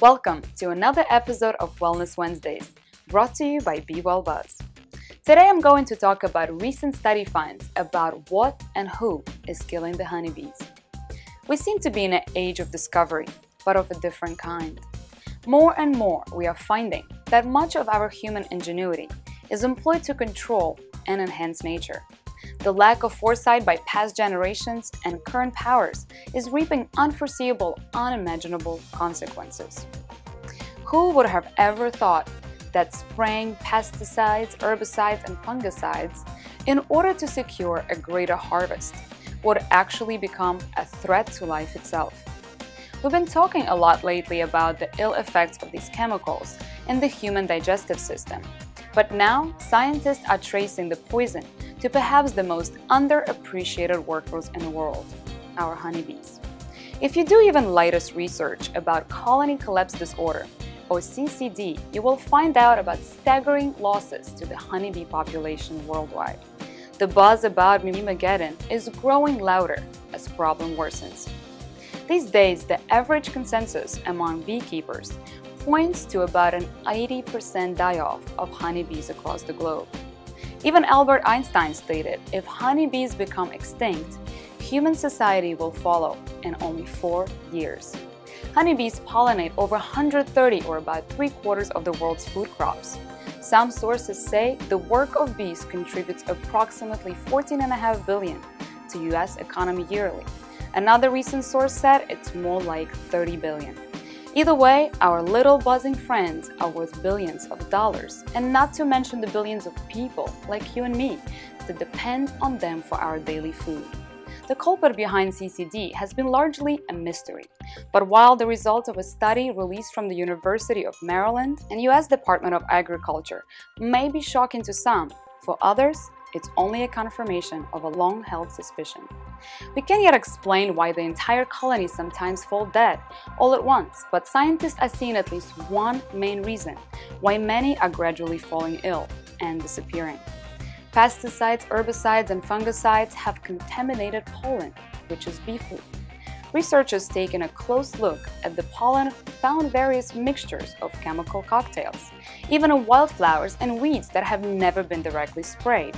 Welcome to another episode of Wellness Wednesdays, brought to you by Be Well Buzz. Today I'm going to talk about recent study finds about what and who is killing the honeybees. We seem to be in an age of discovery, but of a different kind. More and more, we are finding that much of our human ingenuity is employed to control and enhance nature. The lack of foresight by past generations and current powers is reaping unforeseeable, unimaginable consequences. Who would have ever thought that spraying pesticides, herbicides, and fungicides in order to secure a greater harvest would actually become a threat to life itself? We've been talking a lot lately about the ill effects of these chemicals in the human digestive system. But now, scientists are tracing the poison to perhaps the most underappreciated workers in the world our honeybees. If you do even lightest research about colony collapse disorder, or CCD, you will find out about staggering losses to the honeybee population worldwide. The buzz about Mimimageddon is growing louder as problem worsens. These days, the average consensus among beekeepers points to about an 80% die-off of honeybees across the globe. Even Albert Einstein stated, if honeybees become extinct, human society will follow in only four years. Honeybees pollinate over 130 or about three quarters of the world's food crops. Some sources say the work of bees contributes approximately 14.5 billion to US economy yearly. Another recent source said it's more like 30 billion. Either way, our little buzzing friends are worth billions of dollars, and not to mention the billions of people, like you and me, that depend on them for our daily food. The culprit behind CCD has been largely a mystery, but while the result of a study released from the University of Maryland and US Department of Agriculture may be shocking to some, for others, it's only a confirmation of a long-held suspicion. We can't yet explain why the entire colony sometimes fall dead all at once, but scientists are seeing at least one main reason why many are gradually falling ill and disappearing. Pesticides, herbicides, and fungicides have contaminated pollen, which is bee food. Researchers taking a close look at the pollen found various mixtures of chemical cocktails, even in wildflowers and weeds that have never been directly sprayed.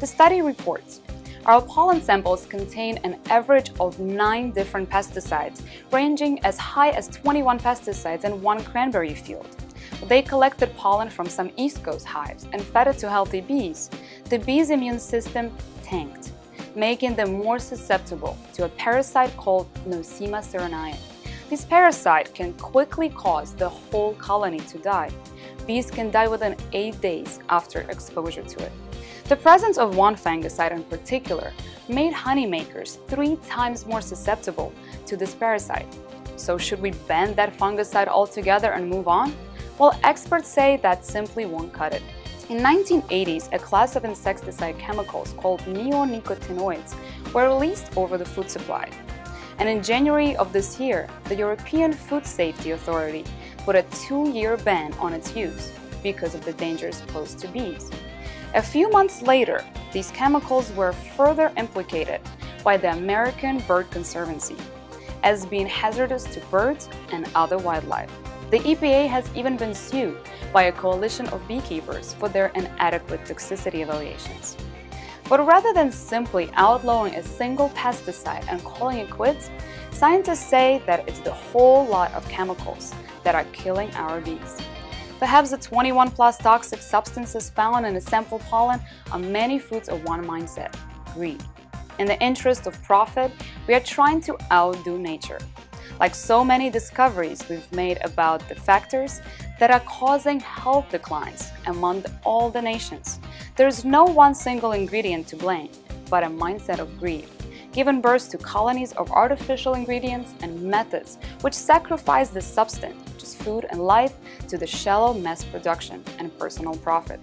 The study reports our pollen samples contain an average of 9 different pesticides, ranging as high as 21 pesticides in one cranberry field. They collected pollen from some East Coast hives and fed it to healthy bees. The bees' immune system tanked, making them more susceptible to a parasite called Nosema ceranae. This parasite can quickly cause the whole colony to die. Bees can die within 8 days after exposure to it. The presence of one fungicide in particular made honeymakers three times more susceptible to this parasite. So should we ban that fungicide altogether and move on? Well, experts say that simply won't cut it. In 1980s, a class of insecticide chemicals called neonicotinoids were released over the food supply. And in January of this year, the European Food Safety Authority put a two-year ban on its use because of the dangers posed to bees. A few months later, these chemicals were further implicated by the American Bird Conservancy as being hazardous to birds and other wildlife. The EPA has even been sued by a coalition of beekeepers for their inadequate toxicity evaluations. But rather than simply outlawing a single pesticide and calling it quits, scientists say that it's the whole lot of chemicals that are killing our bees. Perhaps the 21 plus toxic substances found in a sample pollen are many fruits of one mindset greed. In the interest of profit, we are trying to outdo nature. Like so many discoveries we've made about the factors that are causing health declines among all the nations, there is no one single ingredient to blame, but a mindset of greed given birth to colonies of artificial ingredients and methods which sacrifice the substance, which is food and life, to the shallow mass production and personal profit.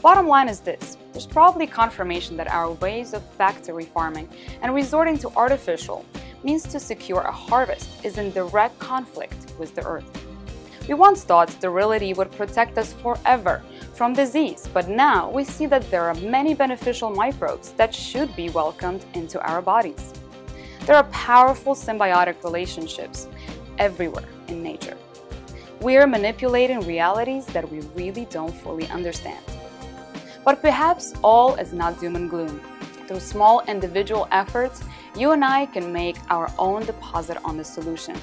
Bottom line is this, there's probably confirmation that our ways of factory farming and resorting to artificial means to secure a harvest is in direct conflict with the earth. We once thought sterility would protect us forever from disease, but now we see that there are many beneficial microbes that should be welcomed into our bodies. There are powerful symbiotic relationships everywhere in nature. We are manipulating realities that we really don't fully understand. But perhaps all is not doom and gloom. Through small individual efforts, you and I can make our own deposit on the solution.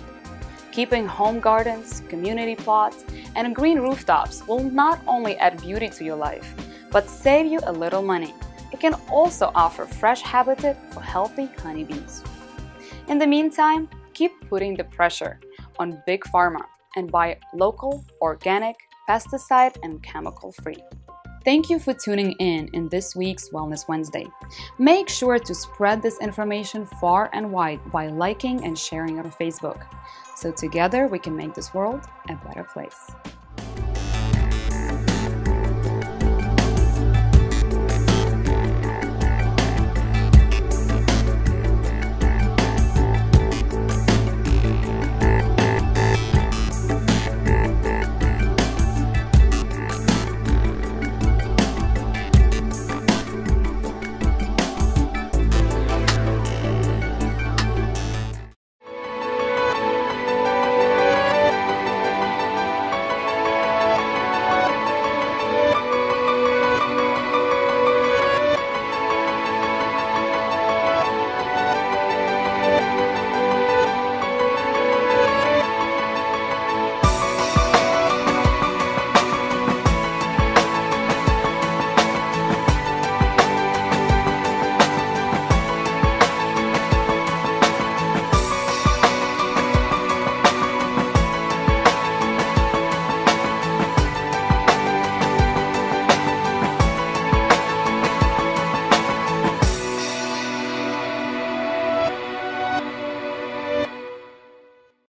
Keeping home gardens, community plots, and green rooftops will not only add beauty to your life, but save you a little money. It can also offer fresh habitat for healthy honeybees. In the meantime, keep putting the pressure on Big Pharma and buy local, organic, pesticide, and chemical free. Thank you for tuning in in this week's Wellness Wednesday. Make sure to spread this information far and wide by liking and sharing on Facebook. So together we can make this world a better place.